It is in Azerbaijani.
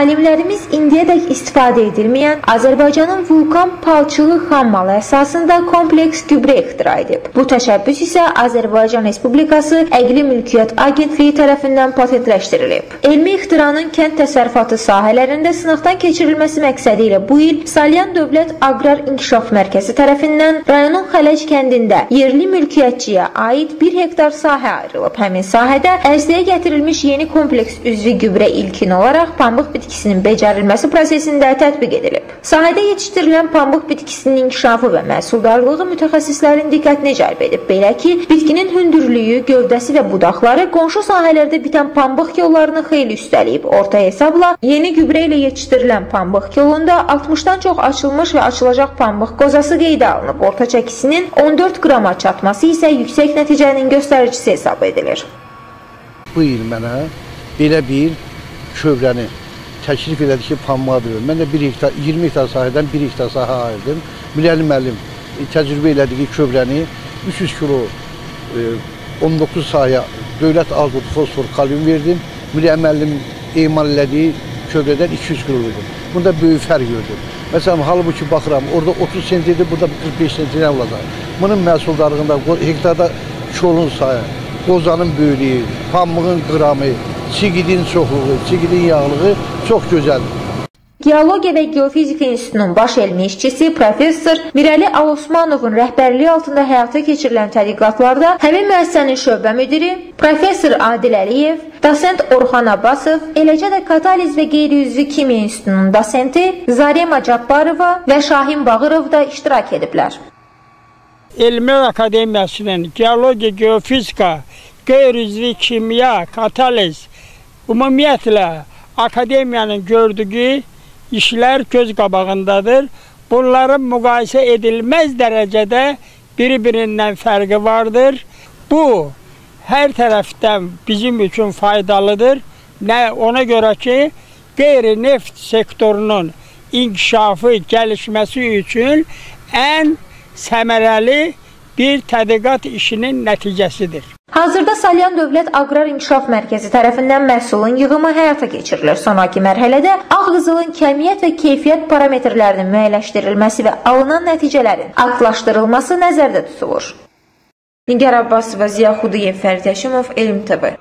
Alevilerimiz indiyədək istifadə edilməyən Azərbaycanın vulkan palçığı xam malı əsasında kompleks gübrə ixtira edib. Bu təşəbbüs isə Azərbaycan Respublikası Əqli Mülkiyyət Agentliyi tərəfindən patentləşdirilib. Elmi ixtiranın kənd təsərrüfatı sahələrində sınaqdan keçirilməsi məqsədi ilə bu il Salyan Dövlət Aqrar İnkişaf Mərkəzi tərəfindən rayonun Xələc kəndində yerli mülkiyyətçiyə aid 1 hektar sahə ayrılıb. Həmin sahədə ərsəyə gətirilmiş yeni kompleks üzvü gübrə ilkin olaraq pambıq bitkisinin becərilməsi prosesində tətbiq edilib. Sahədə yetişdirilən pambıq bitkisinin inkişafı və məhsuldarlığı mütəxəssislərin diqqətini cəlb edib. Belə ki, bitkinin hündürlüyü, gövdəsi və budaqları qonşu sahələrdə bitən pambıq yollarını xeyli üstələyib. Orta hesabla yeni gübrə ilə yetişdirilən pambıq yolunda 60-dan çox açılmış və açılacaq pambıq qozası qeydə alınıb. Orta çəkisinin 14 qrama çatması isə yüksək nəticənin göstəricisi hesab edilir. Bu il mənə belə bir kövrəni təklif elədi ki, pambığa verir. Mən də 1 hektar, 20 hektar sahədən 1 hektar sahə ayırdım. Müəllim müəllim təcrübə elədiyi kövrəni 300 kilo e, 19 sahəyə dövlət azot, fosfor, kalium verdim. Müəllim müəllim emal elədiyi kövrədən 200 kilo verdim. Bunda böyük fərq gördüm. Məsələn, halbuki baxıram, orada 30 sentrdir, burada 45 sentrə olacaq. Bunun məhsuldarlığında hektarda kolun sayı, qozanın böyüklüyü, pambığın qramı, çigidin çoxluğu, çigidin yağlığı çox gözəldir. Geologiya və Geofizika İnstitutunun baş elmi işçisi professor Mirəli Alosmanovun rəhbərliyi altında həyata keçirilən tədqiqatlarda həmin müəssisənin şöbə müdiri professor Adil Əliyev, dosent Orxan Abbasov, eləcə də Kataliz və Qeyri-üzvü Kimya İnstitutunun dosenti Zarema Cabbarova və Şahin Bağırov da iştirak ediblər. Elmlər Akademiyasının Geologiya, Geofizika, Qeyri-üzvü Kimya, Kataliz ümumiyyətlə akademiyanın gördüyü işlər göz qabağındadır. Bunların müqayisə edilməz dərəcədə bir-birindən fərqi vardır. Bu hər tərəfdən bizim üçün faydalıdır. Nə ona görə ki, qeyri-neft sektorunun inkişafı, gəlişməsi üçün ən səmərəli bir tədqiqat işinin nəticəsidir. Hazırda Salyan Dövlət Aqrar İnkişaf Mərkəzi tərəfindən məhsulun yığımı həyata keçirilir. Sonrakı mərhələdə ağ qızılın kəmiyyət və keyfiyyət parametrlərinin müəyyənləşdirilməsi və alınan nəticələrin aktlaşdırılması nəzərdə tutulur. Nigar Abbasova, Ziya Xudiyev, Fərid Həşimov, Elm TV